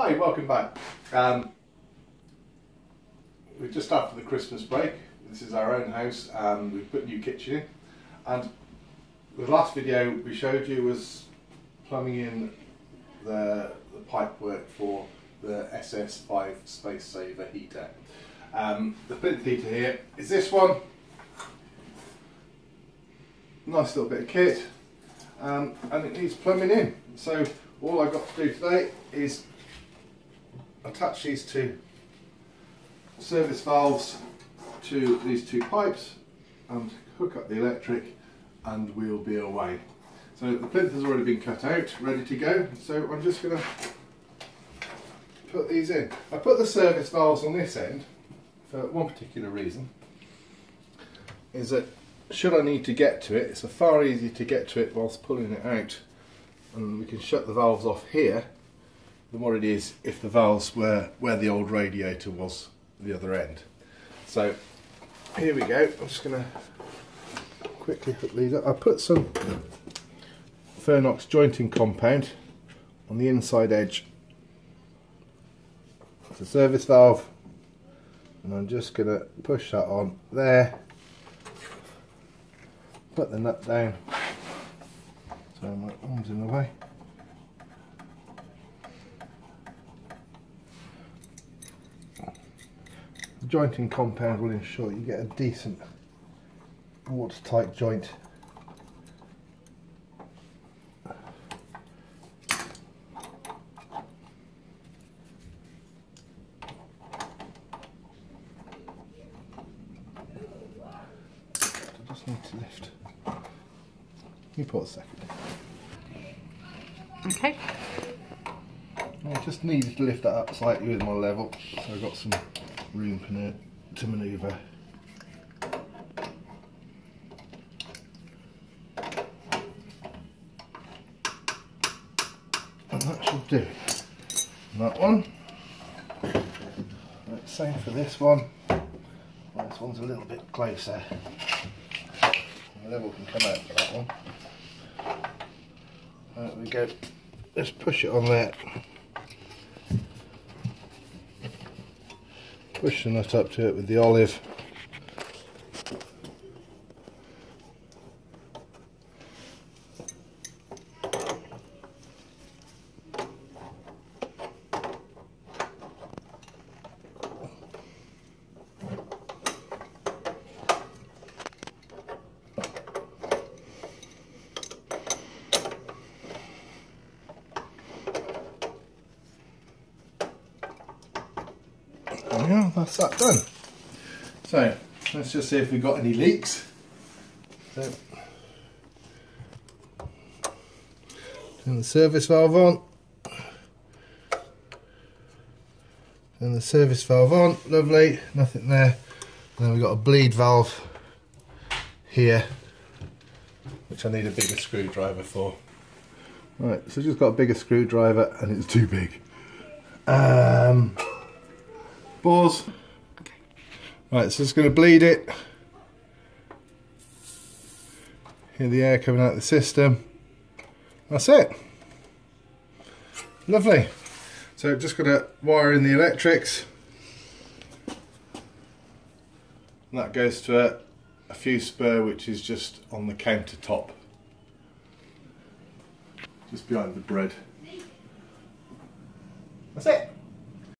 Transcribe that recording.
Hi, welcome back. Um, we're just after the Christmas break. This is our own house and we've put a new kitchen in. And the last video we showed you was plumbing in the, the pipe work for the SS5 Space Saver heater. Um, the plinth heater here is this one. Nice little bit of kit. Um, and it needs plumbing in. So all I've got to do today is attach these two service valves to these two pipes and hook up the electric and we'll be away. So the plinth has already been cut out, ready to go. So I'm just going to put these in. I put the service valves on this end for one particular reason. Is that should I need to get to it, it's a far easier to get to it whilst pulling it out and we can shut the valves off here than what it is if the valves were where the old radiator was the other end. So here we go, I'm just going to quickly hook these up. I put some Fernox jointing compound on the inside edge of the service valve and I'm just going to push that on there put the nut down so my arm's in the way the jointing compound will ensure you get a decent watertight joint I just need to lift. You put a second. Okay. I just needed to lift that up slightly with my level, so I've got some room to manoeuvre. And that should do. That one. Right, same for this one. Well, this one's a little bit closer The level can come out for that one. There we go. Let's push it on there. Push the nut up to it with the olive. Yeah, that's that done. So, let's just see if we've got any leaks. So, turn the service valve on. Turn the service valve on, lovely, nothing there. And then we've got a bleed valve here, which I need a bigger screwdriver for. Right, so just got a bigger screwdriver and it's too big. Um, Pause. Okay. Right, so it's going to bleed it. Hear the air coming out of the system. That's it. Lovely. So just got to wire in the electrics. And that goes to a, a fuse spur which is just on the countertop. Just behind the bread. That's it.